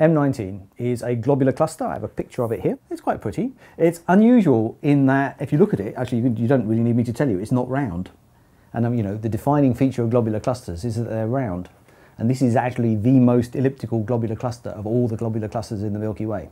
M19 is a globular cluster. I have a picture of it here. It's quite pretty. It's unusual in that if you look at it, actually you don't really need me to tell you, it's not round. And um, you know, the defining feature of globular clusters is that they're round. And this is actually the most elliptical globular cluster of all the globular clusters in the Milky Way.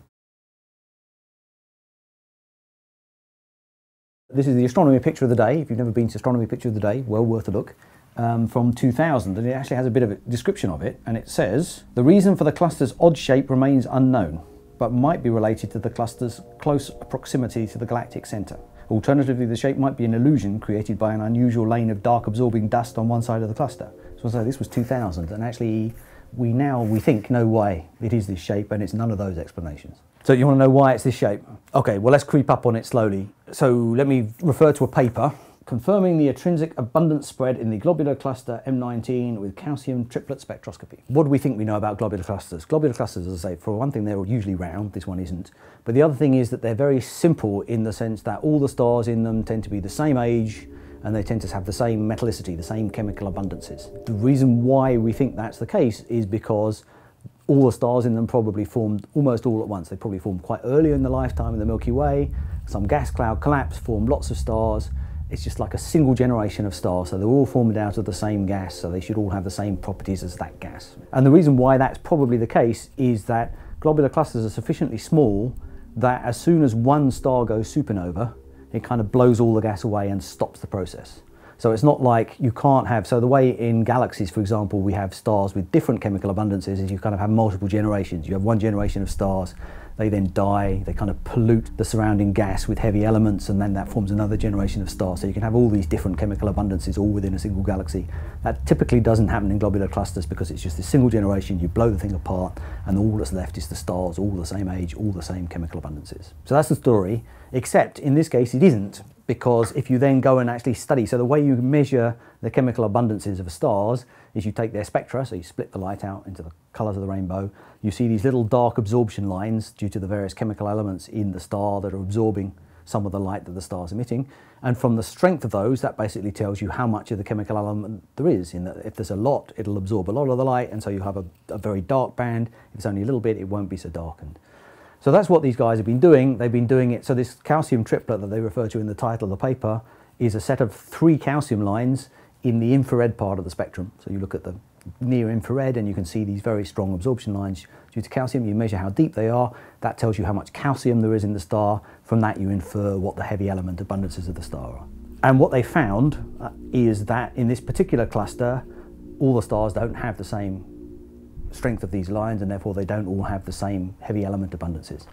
This is the astronomy picture of the day. If you've never been to astronomy picture of the day, well worth a look um, from 2000, and it actually has a bit of a description of it, and it says, the reason for the cluster's odd shape remains unknown, but might be related to the cluster's close proximity to the galactic centre. Alternatively, the shape might be an illusion created by an unusual lane of dark absorbing dust on one side of the cluster. So, so this was 2000, and actually we now, we think, know why it is this shape, and it's none of those explanations. So you want to know why it's this shape? Okay, well let's creep up on it slowly. So let me refer to a paper confirming the intrinsic abundance spread in the globular cluster M19 with calcium triplet spectroscopy. What do we think we know about globular clusters? Globular clusters, as I say, for one thing, they're usually round, this one isn't. But the other thing is that they're very simple in the sense that all the stars in them tend to be the same age and they tend to have the same metallicity, the same chemical abundances. The reason why we think that's the case is because all the stars in them probably formed almost all at once. They probably formed quite early in the lifetime of the Milky Way. Some gas cloud collapsed, formed lots of stars, it's just like a single generation of stars, so they're all formed out of the same gas, so they should all have the same properties as that gas. And the reason why that's probably the case is that globular clusters are sufficiently small that as soon as one star goes supernova, it kind of blows all the gas away and stops the process. So it's not like you can't have, so the way in galaxies, for example, we have stars with different chemical abundances is you kind of have multiple generations. You have one generation of stars they then die, they kind of pollute the surrounding gas with heavy elements, and then that forms another generation of stars. So you can have all these different chemical abundances all within a single galaxy. That typically doesn't happen in globular clusters because it's just a single generation, you blow the thing apart, and all that's left is the stars, all the same age, all the same chemical abundances. So that's the story, except in this case it isn't, because if you then go and actually study, so the way you measure the chemical abundances of stars is you take their spectra, so you split the light out into the colours of the rainbow, you see these little dark absorption lines due to the various chemical elements in the star that are absorbing some of the light that the star is emitting. And from the strength of those, that basically tells you how much of the chemical element there is. In that if there's a lot, it'll absorb a lot of the light, and so you have a, a very dark band. If it's only a little bit, it won't be so darkened. So that's what these guys have been doing. They've been doing it. So this calcium triplet that they refer to in the title of the paper is a set of three calcium lines in the infrared part of the spectrum. So you look at the near infrared and you can see these very strong absorption lines due to calcium. You measure how deep they are. That tells you how much calcium there is in the star. From that you infer what the heavy element abundances of the star are. And what they found uh, is that in this particular cluster, all the stars don't have the same strength of these lines and therefore they don't all have the same heavy element abundances.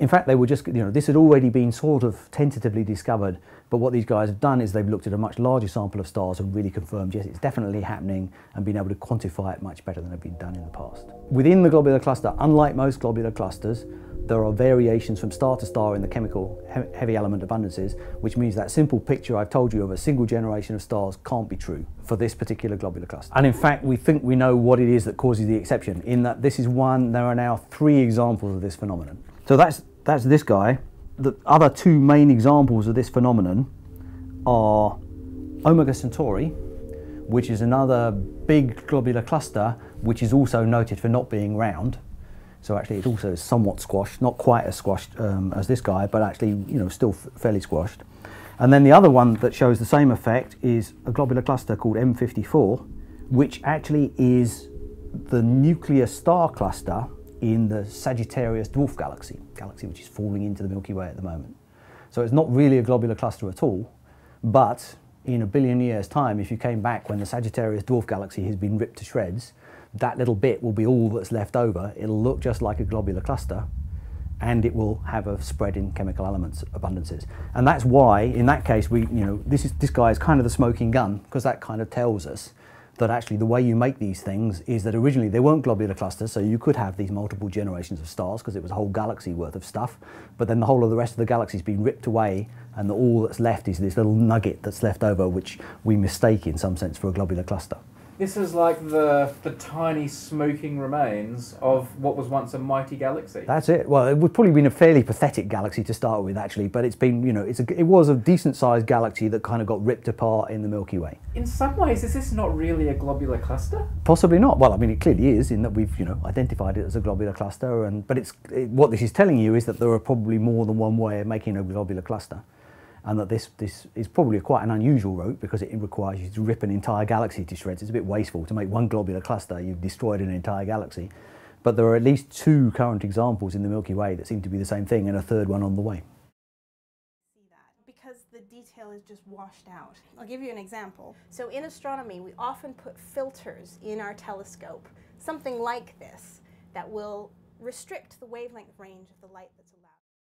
In fact, they were just, you know, this had already been sort of tentatively discovered, but what these guys have done is they've looked at a much larger sample of stars and really confirmed, yes, it's definitely happening and been able to quantify it much better than had been done in the past. Within the globular cluster, unlike most globular clusters, there are variations from star to star in the chemical he heavy element abundances, which means that simple picture I've told you of a single generation of stars can't be true for this particular globular cluster. And in fact, we think we know what it is that causes the exception, in that this is one, there are now three examples of this phenomenon. So that's, that's this guy. The other two main examples of this phenomenon are Omega Centauri, which is another big globular cluster, which is also noted for not being round. So actually, it's also somewhat squashed, not quite as squashed um, as this guy, but actually, you know, still fairly squashed. And then the other one that shows the same effect is a globular cluster called M54, which actually is the nuclear star cluster in the Sagittarius dwarf galaxy, galaxy which is falling into the Milky Way at the moment. So it's not really a globular cluster at all, but in a billion years' time, if you came back when the Sagittarius dwarf galaxy has been ripped to shreds, that little bit will be all that's left over. It'll look just like a globular cluster, and it will have a spread in chemical elements abundances. And that's why, in that case, we, you know, this, is, this guy is kind of the smoking gun, because that kind of tells us that actually the way you make these things is that originally they weren't globular clusters, so you could have these multiple generations of stars because it was a whole galaxy worth of stuff. But then the whole of the rest of the galaxy has been ripped away, and all that's left is this little nugget that's left over, which we mistake in some sense for a globular cluster. This is like the the tiny smoking remains of what was once a mighty galaxy. That's it. Well, it would probably been a fairly pathetic galaxy to start with, actually, but it's been, you know, it's a, it was a decent sized galaxy that kind of got ripped apart in the Milky Way. In some ways, is this not really a globular cluster? Possibly not. Well, I mean, it clearly is in that we've, you know, identified it as a globular cluster, and but it's it, what this is telling you is that there are probably more than one way of making a globular cluster and that this, this is probably quite an unusual route because it requires you to rip an entire galaxy to shreds. It's a bit wasteful to make one globular cluster, you've destroyed an entire galaxy. But there are at least two current examples in the Milky Way that seem to be the same thing and a third one on the way. Because the detail is just washed out. I'll give you an example. So in astronomy, we often put filters in our telescope, something like this, that will restrict the wavelength range of the light that's